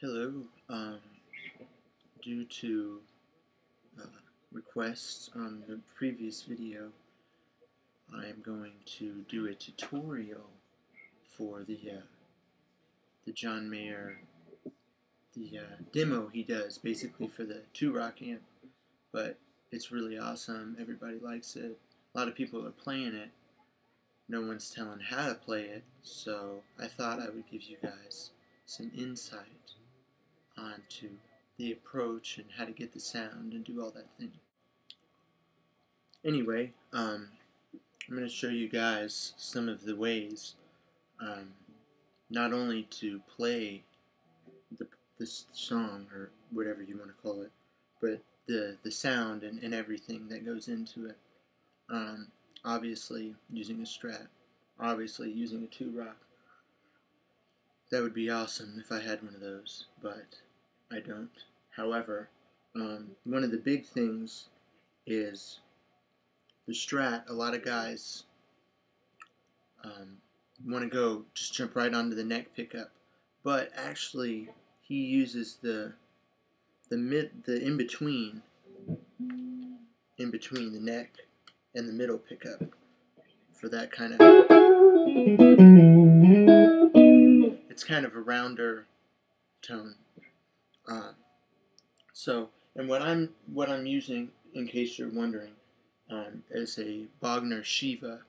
Hello. Um, due to uh, requests on the previous video, I am going to do a tutorial for the uh, the John Mayer the uh, demo he does basically for the two rock amp, but it's really awesome. Everybody likes it. A lot of people are playing it. No one's telling how to play it, so I thought I would give you guys some insight onto the approach and how to get the sound and do all that thing. Anyway, um, I'm going to show you guys some of the ways um, not only to play the, this song or whatever you want to call it, but the, the sound and, and everything that goes into it. Um, obviously using a strat, obviously using a two rock. That would be awesome if I had one of those, but I don't. However, um, one of the big things is the strat. A lot of guys um, want to go just jump right onto the neck pickup, but actually he uses the the mid the in between in between the neck and the middle pickup for that kind of it's kind of a rounder tone uh, so and what I'm what I'm using in case you're wondering um, is a Bogner Shiva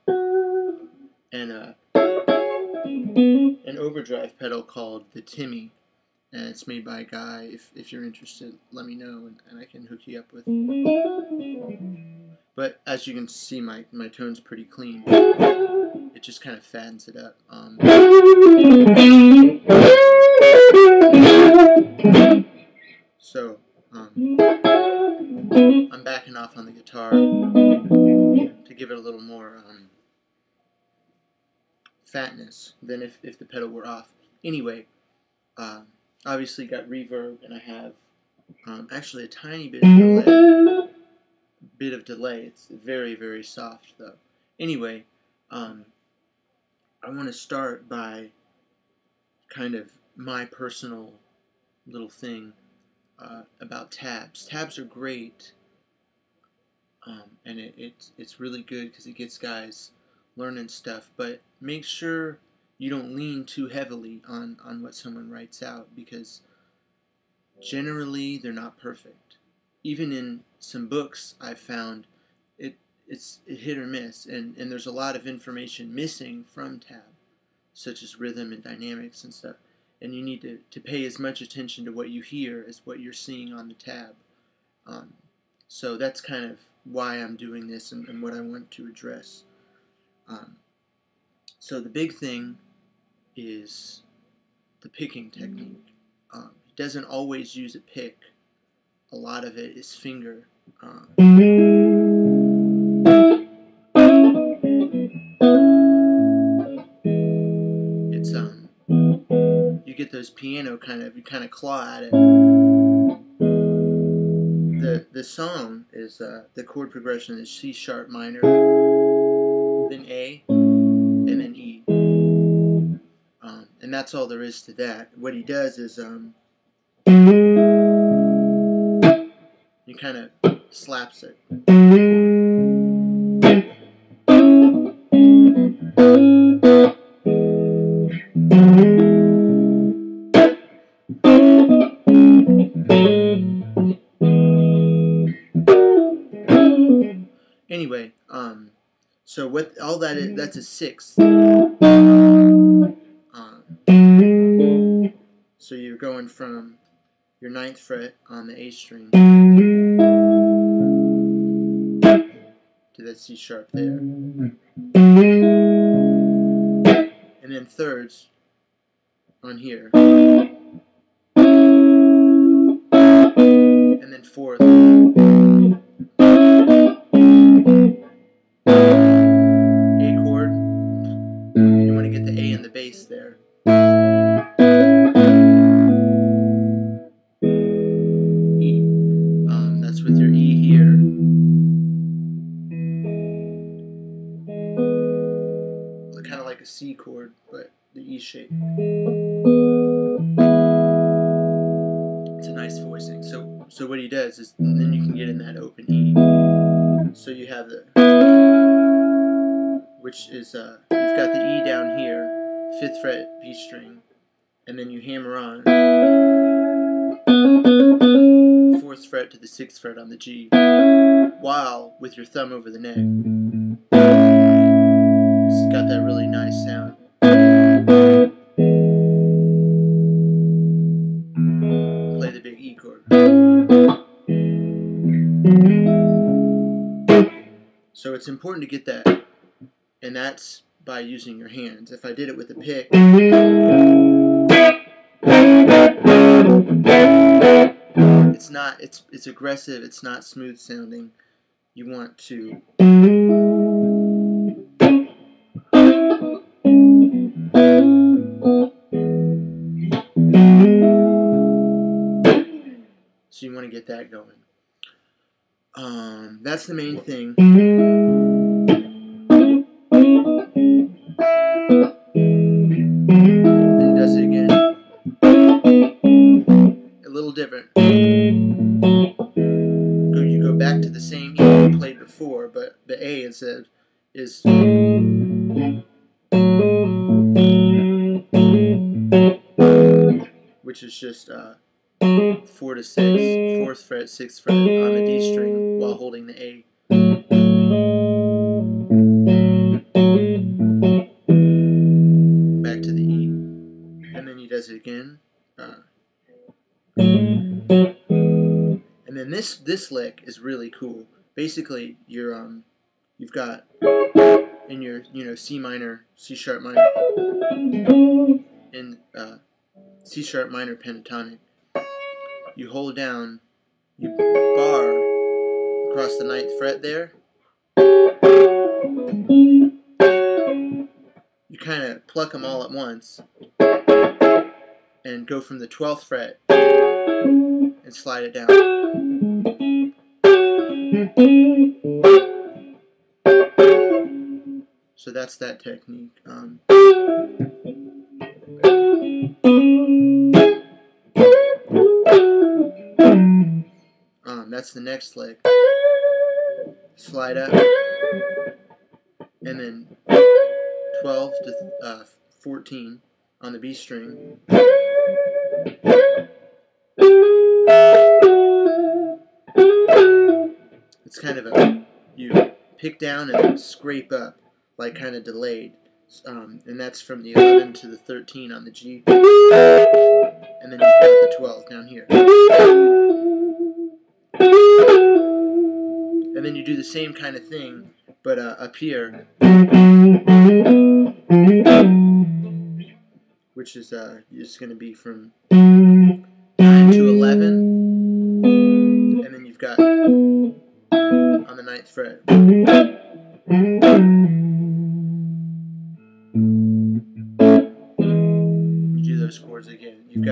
and a an overdrive pedal called the Timmy. And it's made by a guy if, if you're interested let me know and, and I can hook you up with but as you can see my, my tone's pretty clean. It just kind of fattens it up um, so um, I'm backing off on the guitar to give it a little more um, fatness than if, if the pedal were off anyway um, obviously got reverb and I have um, actually a tiny bit of delay. Bit of delay. It's very very soft though. Anyway, um, I want to start by kind of my personal little thing uh, about tabs. Tabs are great, um, and it, it, it's really good because it gets guys learning stuff. But make sure you don't lean too heavily on, on what someone writes out because generally they're not perfect. Even in some books I've found it it's hit or miss and, and there's a lot of information missing from tab, such as rhythm and dynamics and stuff. And you need to, to pay as much attention to what you hear as what you're seeing on the tab. Um, so that's kind of why I'm doing this and, and what I want to address. Um, so the big thing is the picking technique. Um, he doesn't always use a pick. A lot of it is finger. Um, those piano kind of, you kind of claw at it. The the song is uh, the chord progression is C sharp minor, then A, and then E. Um, and that's all there is to that. What he does is um, he kind of slaps it. So what all that is, that's a sixth. Um, so you're going from your ninth fret on the A string to that C sharp there. And then thirds on here. And then fourth. In the bass there. like a C chord, but the E shape. It's a nice voicing. So, so what he does is then you can get in that open E. So you have the which is uh, you've got the E down here, fifth fret B string, and then you hammer on fourth fret to the sixth fret on the G, while with your thumb over the neck. It's got that really nice sound. Play the big E chord. So it's important to get that, and that's by using your hands. If I did it with a pick, it's not it's it's aggressive, it's not smooth sounding. You want to So you want to get that going. Um, that's the main thing. Is which is just uh, four to six, fourth fret, sixth fret on the D string while holding the A. Back to the E, and then he does it again. Uh, and then this this lick is really cool. Basically, you're um, you've got in your you know C minor, C sharp minor, in uh, C sharp minor pentatonic. You hold down, you bar across the ninth fret there. You kind of pluck them all at once and go from the 12th fret and slide it down. So that's that technique. Um, um, that's the next lick. Slide up, and then 12 to uh, 14 on the B string. It's kind of a you pick down and scrape up, like kind of delayed. Um, and that's from the 11 to the 13 on the G. And then you've got the 12 down here. And then you do the same kind of thing, but uh, up here, which is uh, just going to be from 9 to 11. And then you've got on the ninth fret.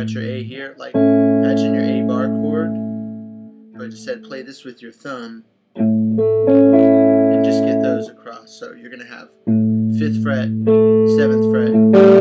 Got your A here, like imagine your A bar chord, but instead play this with your thumb and just get those across. So you're gonna have fifth fret, seventh fret,